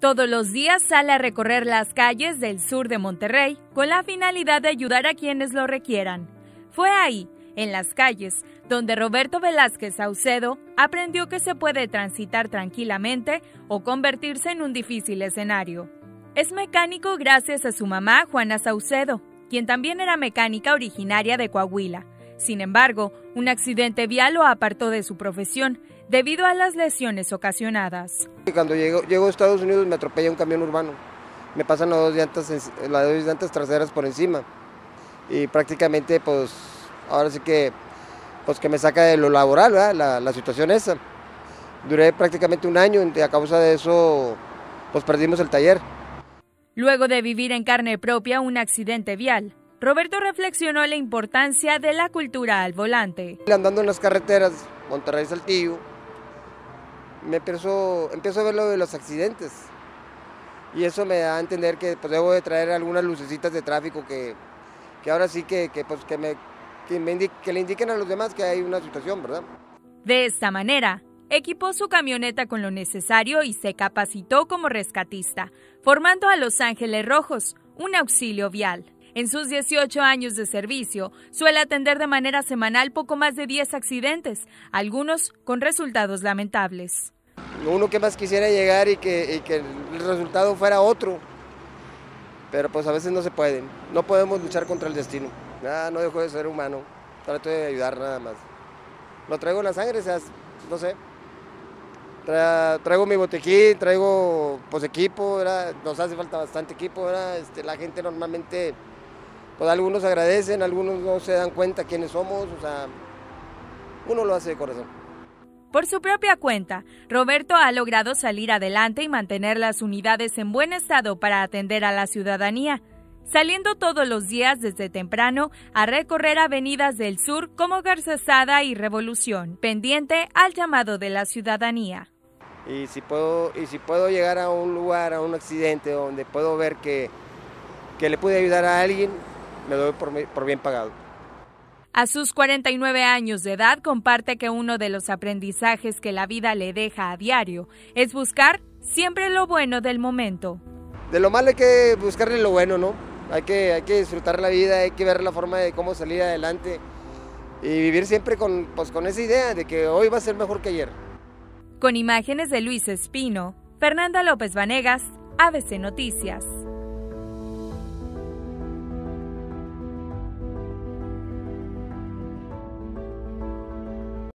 Todos los días sale a recorrer las calles del sur de Monterrey con la finalidad de ayudar a quienes lo requieran. Fue ahí, en las calles, donde Roberto Velázquez Saucedo aprendió que se puede transitar tranquilamente o convertirse en un difícil escenario. Es mecánico gracias a su mamá, Juana Saucedo, quien también era mecánica originaria de Coahuila. Sin embargo, un accidente vial lo apartó de su profesión debido a las lesiones ocasionadas. Cuando llego, llego a Estados Unidos me atropella un camión urbano. Me pasan las dos llantas, las dos llantas traseras por encima. Y prácticamente, pues, ahora sí que, pues, que me saca de lo laboral, La, la situación esa. Duré prácticamente un año y a causa de eso, pues, perdimos el taller. Luego de vivir en carne propia un accidente vial, Roberto reflexionó la importancia de la cultura al volante. Andando en las carreteras, Monterrey-Saltillo, me empiezo, a ver lo de los accidentes. Y eso me da a entender que pues, debo de traer algunas lucecitas de tráfico que, que ahora sí que, que, pues, que, me que le indiquen a los demás que hay una situación, ¿verdad? De esta manera, equipó su camioneta con lo necesario y se capacitó como rescatista, formando a Los Ángeles Rojos, un auxilio vial. En sus 18 años de servicio, suele atender de manera semanal poco más de 10 accidentes, algunos con resultados lamentables. Uno que más quisiera llegar y que, el resultado fuera otro, pero pues a veces no se puede. No podemos luchar contra el destino. Nada, no dejo de ser humano. Trato de ayudar nada más. Lo traigo en la sangre, o sea, no sé. traigo mi botequín, traigo pues equipo, nos hace falta bastante equipo. Este, la gente normalmente pues algunos agradecen, algunos no se dan cuenta quiénes somos, o sea, uno lo hace de corazón. Por su propia cuenta, Roberto ha logrado salir adelante y mantener las unidades en buen estado para atender a la ciudadanía, saliendo todos los días desde temprano a recorrer avenidas del sur como Garcesada y Revolución, pendiente al llamado de la ciudadanía. Y si puedo, y si puedo llegar a un lugar, a un accidente donde puedo ver que, que le pude ayudar a alguien, me doy por, bien pagado. A sus 49 años de edad comparte que uno de los aprendizajes que la vida le deja a diario es buscar siempre lo bueno del momento. De lo malo hay que buscarle lo bueno, ¿no? Hay que, hay que disfrutar la vida, hay que ver la forma de cómo salir adelante y vivir siempre con, pues, con esa idea de que hoy va a ser mejor que ayer. Con imágenes de Luis Espino, Fernanda López Vanegas, ABC Noticias.